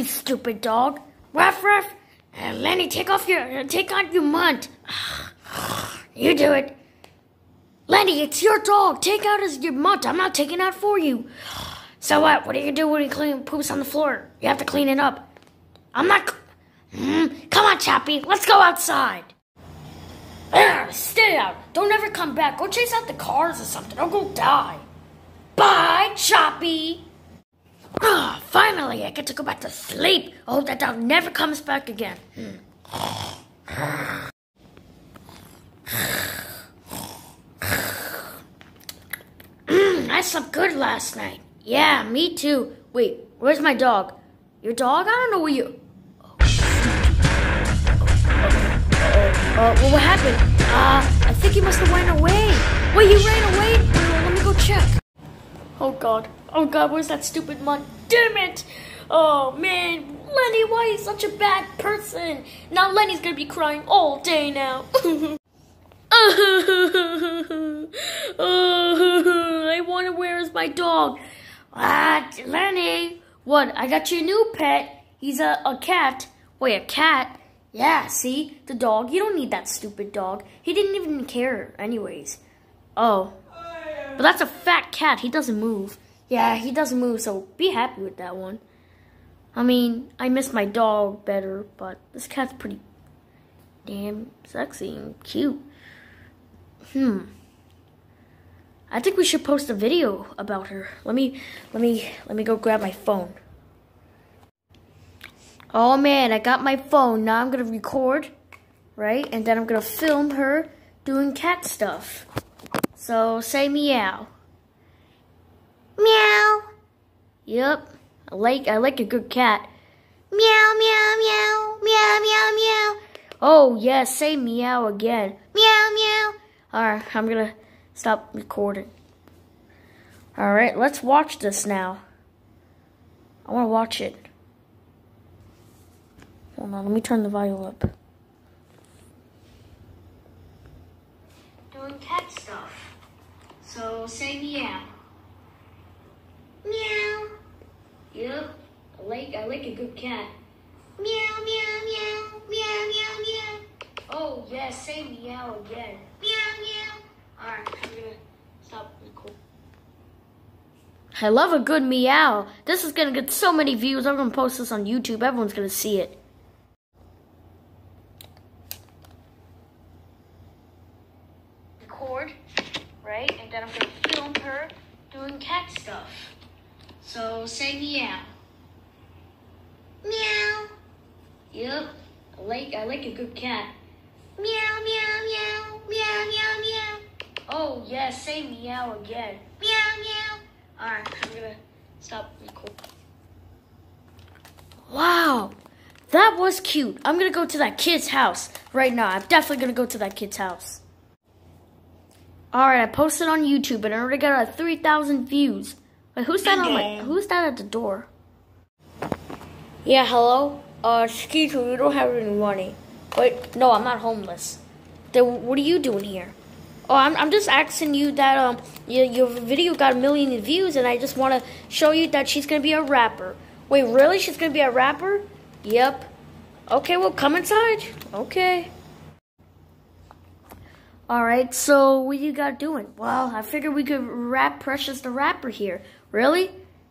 you stupid dog. Ruff, ruff. Uh, Lenny, take off your, uh, take out your munt. You do it. Lenny, it's your dog. Take out his, your munt. I'm not taking out for you. So what? What are you gonna do when he clean poops on the floor? You have to clean it up. I'm not. Mm, come on, Choppy. Let's go outside. Stay out. Don't ever come back. Go chase out the cars or something. Or go die. Bye, Choppy. Ah, finally, I get to go back to sleep. I hope that dog never comes back again. Hmm. Mm, I slept good last night. Yeah, me too. Wait, where's my dog? Your dog? I don't know where you. Oh, well, what happened? Uh, I think he must have went away. Wait, he ran away? Uh, let me go check. Oh God. Oh God, where's that stupid mon? Damn it! Oh man, Lenny, why are you such a bad person? Now Lenny's gonna be crying all day now. I wonder where is my dog? What, Lenny? What? I got your new pet. He's a, a cat. Wait, a cat? Yeah, see? The dog. You don't need that stupid dog. He didn't even care anyways. Oh. But that's a fat cat. He doesn't move. Yeah, he doesn't move, so be happy with that one. I mean, I miss my dog better, but this cat's pretty damn sexy and cute. Hmm. I think we should post a video about her. Let me let me let me go grab my phone. Oh man, I got my phone. Now I'm gonna record, right? And then I'm gonna film her doing cat stuff. So say meow. Meow. Yep. I like I like a good cat. Meow meow meow meow meow meow. Oh yes, say meow again. Meow meow. Alright, I'm gonna stop recording. Alright, let's watch this now. I wanna watch it. Hold on, let me turn the volume up. Doing cat stuff. So say meow. Meow. Yep. I like I like a good cat. Meow meow meow meow meow meow. Oh yes, say meow again. Meow meow. Alright, I'm gonna stop recording. I love a good meow. This is gonna get so many views. I'm gonna post this on YouTube. Everyone's gonna see it. Record, right? And then I'm gonna film her doing cat stuff. So say meow. Meow. Yep. I like I like a good cat. Meow meow meow meow meow meow. Oh yes, say meow again. Meow meow. Alright, I'm gonna stop recording. Wow, that was cute. I'm gonna go to that kid's house right now. I'm definitely gonna go to that kid's house. Alright, I posted on YouTube and I already got uh, 3,000 views. Wait, who's that on my, who's that at the door? Yeah, hello? Uh, excuse me, we don't have any money. Wait, no, I'm not homeless. Then what are you doing here? Oh, I'm, I'm just asking you that um your, your video got a million views and I just want to show you that she's going to be a rapper. Wait, really? She's going to be a rapper? Yep. Okay, well, come inside. Okay. Alright, so what you got doing? Well, I figured we could rap Precious the Rapper here. Really?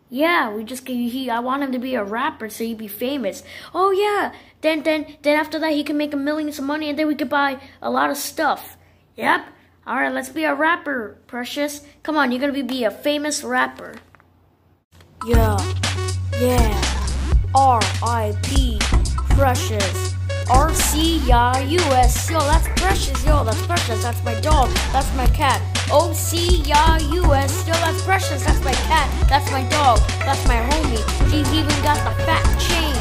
Yeah, we just he I want him to be a rapper so he'd be famous. Oh yeah. Then then then after that he can make a millions of money and then we could buy a lot of stuff. Yep. Alright, let's be a rapper, Precious. Come on, you're gonna be, be a famous rapper. Yeah. Yeah. R.I.P. Precious. R-C-Y-U-S. Yo, that's Precious. Yo, that's Precious. That's my dog. That's my cat. O-C-Y-U-S. Yo, that's Precious. That's cat. That's my dog. That's my homie. She's even got the fat chain.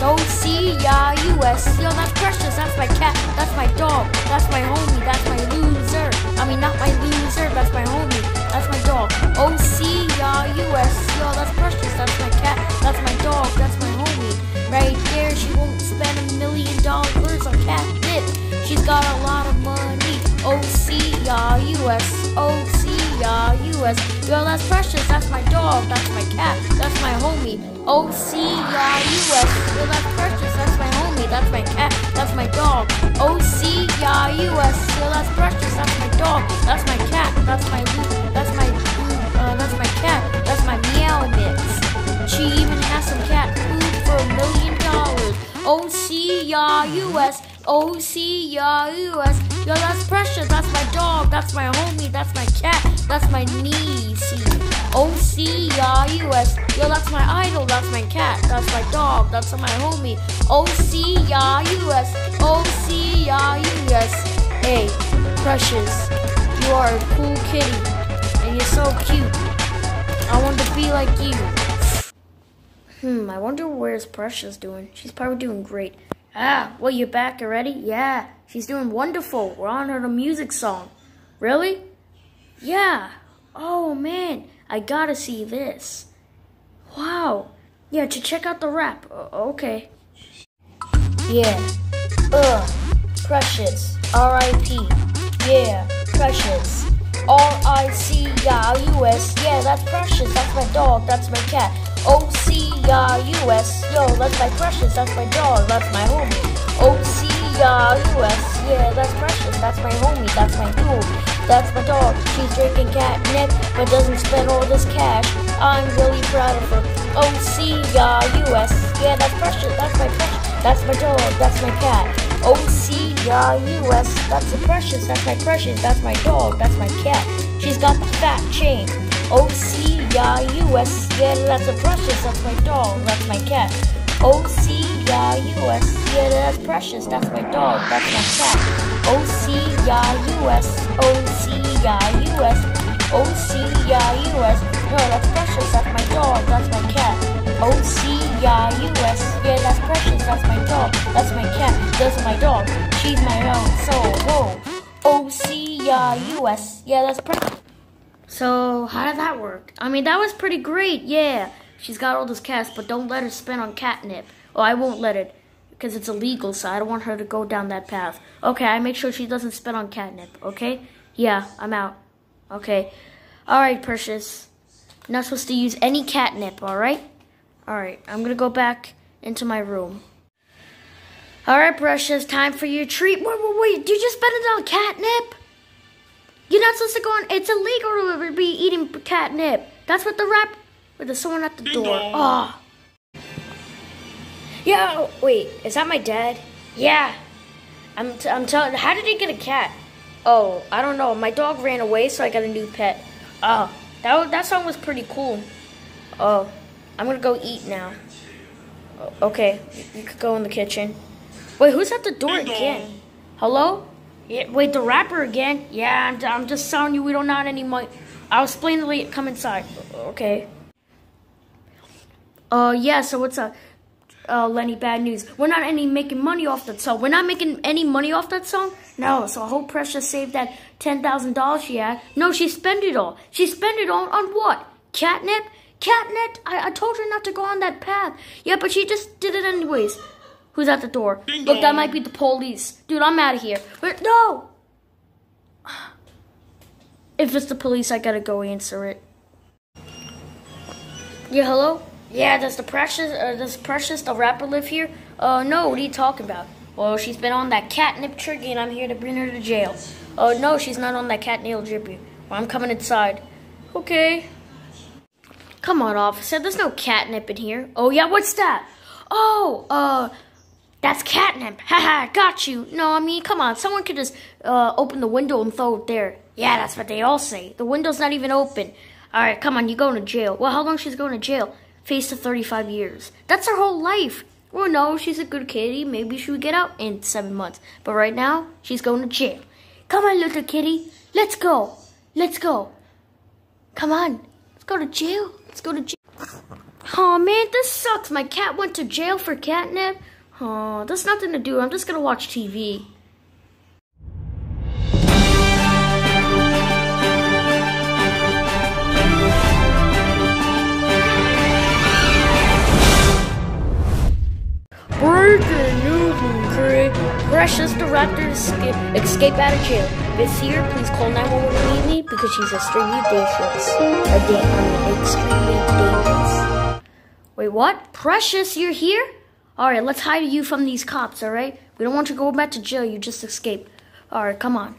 O-C-Y-U-S. Yo, that's Precious. That's my cat. That's my dog. That's my homie. That's my loser. I mean, not my loser. That's my homie. That's my dog. O-C-Y-U-S. Yo, that's Precious. That's my cat. That's my dog. That's my homie. Right there, she won't spend a million dollars on catnip. She's got a lot of money. O-C-Y-U-S. O-C-Y-U-S. O-C-Y-U-S. Yo, that's Precious. That's my dog. That's my cat. That's my homie. O-C-Y-U-S. Yo, that's Precious. That's my homie. That's my cat. That's my dog. O-C-Y-U-S. Yo, that's Precious. That's my dog. That's my cat. That's my that's my uh, that's my cat. That's my meow mix. She even has some cat food for a million dollars. O-C-Y-U-S. O-C-Y-U-S. Yo, that's Precious. That's my dog. That's my homie. That's my cat. That's my niece. O-C-Y-U-S. Yo, that's my idol. That's my cat. That's my dog. That's my homie. O-C-Y-U-S. O-C-Y-U-S. Hey, Precious. You are a cool kitty. And you're so cute. I want to be like you. Hmm, I wonder where's Precious doing. She's probably doing great. Ah, well, you're back already? Yeah, she's doing wonderful. We're on her music song. Really? Yeah. Oh, man, I gotta see this. Wow. Yeah, to check out the rap. Okay. Yeah. Ugh. Precious. R.I.P. Yeah, Precious. R-I-C-I-U-S. Yeah, that's Precious. That's my dog. That's my cat. O-C-I-U-S. Yo, that's my Precious. That's my dog. That's my homie. O-C-I-U-S. Yeah, that's Precious. That's my homie. That's my dude. That's my dog. She's drinking catnip, but doesn't spend all this cash. I'm really proud of her. Oh, O-C-I-U-S. Yeah, that's Precious. That's my Precious. That's my dog. That's my cat. Oh, O-C-I-U-S. That's a Precious. That's my Precious. That's my dog. That's my cat. She's got the fat chain. Oh, O-C-I-U-S. Yeah, that's a Precious. That's my dog. That's my cat. O-C-I-U-S. Yeah, that's Precious. That's my dog. That's my cat. O-C-I-U-S. O-C-I-U-S. O-C-I-U-S. No, that's Precious. That's my dog. That's my cat. O-C-I-U-S. Yeah, that's Precious. That's my dog. That's my cat. That's my dog. She's my own soul. Whoa. O-C-I-U-S. Yeah, that's Precious. So, how did that work? I mean, that was pretty great, yeah. She's got all this cash, but don't let her spend on catnip. Oh, I won't let it, because it's illegal, so I don't want her to go down that path. Okay, I make sure she doesn't spend on catnip, okay? Yeah, I'm out. Okay. Alright, Precious. Not supposed to use any catnip, alright? Alright, I'm gonna go back into my room. Alright, Precious, time for your treat. Wait, wait, wait, you just spend it on catnip? You're not supposed to go on. It's illegal to be eating catnip. That's what the rap. Wait, there's someone at the Ding door. dong. Oh. Yeah. oh, Wait, is that my dad? Yeah. I'm. T- I'm telling. How did he get a cat? Oh, I don't know. My dog ran away, so I got a new pet. Oh, that that song was pretty cool. Oh, I'm gonna go eat now. Okay, you could go in the kitchen. Wait, who's at the door Ding dong. again? Hello? Yeah, wait, the rapper again? Yeah, I'm, I'm just telling you we don't have any money. I'll explain later. Come inside. Okay. Uh, yeah, so what's up? Uh, Lenny, bad news. We're not any making money off that song. We're not making any money off that song? No, so I hope Precious saved that $10,000 she had. No, she spent it all. She spent it all on what? Catnip? Catnip? I, I told her not to go on that path. Yeah, but she just did it anyways. Who's at the door? Ding Look, that might be the police. Dude, I'm out of here. No! If it's the police, I gotta go answer it. Yeah, hello? Yeah, does the Precious, uh, does Precious, the rapper, live here? Uh, no, what are you talking about? Well, she's been on that catnip trigger and I'm here to bring her to jail. Oh, no, she's not on that catnip trigger. Well, I'm coming inside. Okay. Come on, officer, there's no catnip in here. Oh, yeah, what's that? Oh, uh, that's catnip. Haha, got you. No, I mean, come on. Someone could just uh, open the window and throw it there. Yeah, that's what they all say. The window's not even open. All right, come on. You're going to jail. Well, how long she's going to jail? Face to 35 years. That's her whole life. Well, no, she's a good kitty. Maybe she would get out in seven months. But right now, she's going to jail. Come on, little kitty. Let's go. Let's go. Come on. Let's go to jail. Let's go to jail. Oh man, this sucks. My cat went to jail for catnip. Oh, that's nothing to do. I'm just gonna watch TV. Precious director escape, escape out of jail. Abyss here. Please call 911 immediately because she's extremely dangerous. A da I mean, extremely dangerous. Wait, what? Precious, you're here? Alright, let's hide you from these cops, alright? We don't want you to go back to jail. You just escaped. Alright, come on.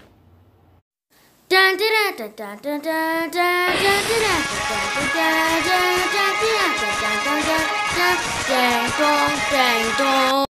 Dun dun dun dun